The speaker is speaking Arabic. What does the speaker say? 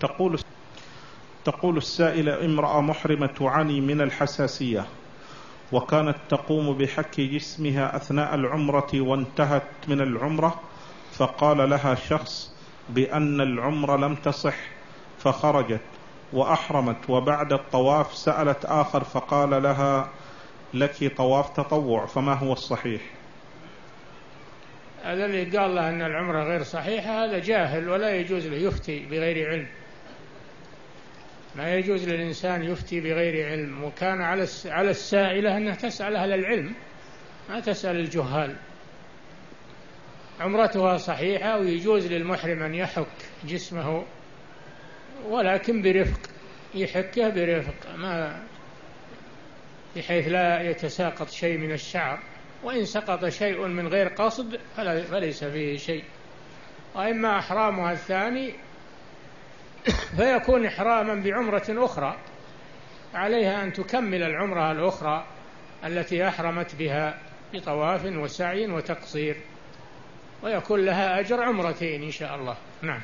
تقول تقول السائلة امرأة محرمة تعاني من الحساسية وكانت تقوم بحك جسمها أثناء العمرة وانتهت من العمرة فقال لها شخص بأن العمرة لم تصح فخرجت وأحرمت وبعد الطواف سألت آخر فقال لها لك طواف تطوع فما هو الصحيح؟ هذا اللي قال له أن العمرة غير صحيحة هذا جاهل ولا يجوز له يفتي بغير علم. ما يجوز للإنسان يفتي بغير علم وكان على على السائلة أنها تسأل أهل العلم ما تسأل الجهال. عمرتها صحيحة ويجوز للمحرم أن يحك جسمه ولكن برفق يحكه برفق ما بحيث لا يتساقط شيء من الشعر. وإن سقط شيء من غير قصد فليس فيه شيء. وإما إحرامها الثاني فيكون إحراما بعمرة أخرى عليها أن تكمل العمرة الأخرى التي أحرمت بها بطواف وسعي وتقصير ويكون لها أجر عمرتين إن شاء الله. نعم.